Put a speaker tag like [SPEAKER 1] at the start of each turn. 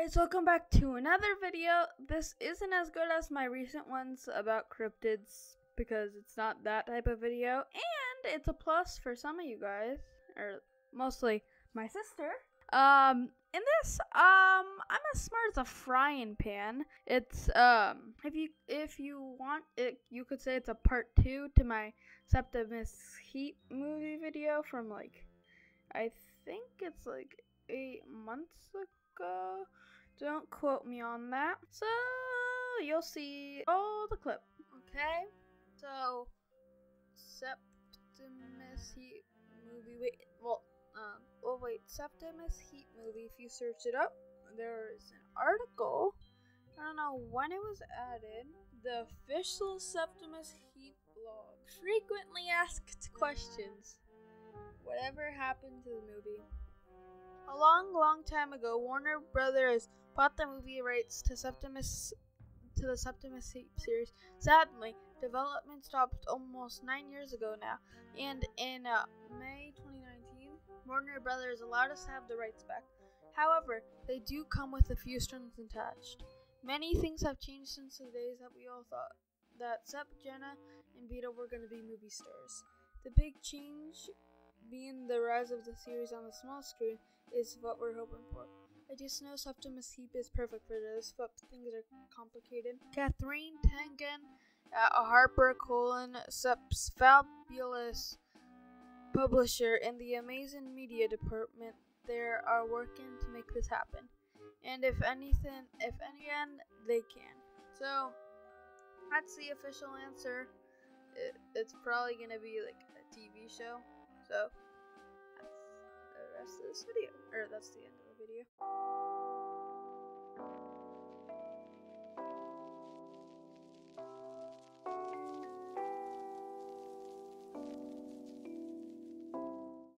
[SPEAKER 1] guys, welcome back to another video. This isn't as good as my recent ones about cryptids because it's not that type of video, and it's a plus for some of you guys, or mostly my sister. Um, in this, um, I'm as smart as a frying pan. It's um, if you if you want it, you could say it's a part two to my Septimus Heap movie video from like, I think it's like eight months ago. Don't quote me on that. So you'll see all the clip. Okay. So Septimus Heap movie. Wait. Well. Um. Oh wait. Septimus Heap movie. If you search it up, there's an article. I don't know when it was added. The official Septimus Heap blog. Frequently asked questions. Whatever happened to the movie? Long time ago, Warner Brothers bought the movie rights to Septimus to the Septimus series. Sadly, development stopped almost nine years ago now, and in uh, May 2019, Warner Brothers allowed us to have the rights back. However, they do come with a few strings attached. Many things have changed since the days that we all thought that Sep, Jenna, and Vito were going to be movie stars. The big change being the rise of the series on the small screen is what we're hoping for. I just know Septimus Heap is perfect for this, but things are complicated. Katherine Tegen at HarperCollins Sep's fabulous publisher in the amazing media department there are working to make this happen. And if anything, if any end, they can. So, that's the official answer. It, it's probably gonna be like a TV show. So, rest of this video. Or that's the end of the video.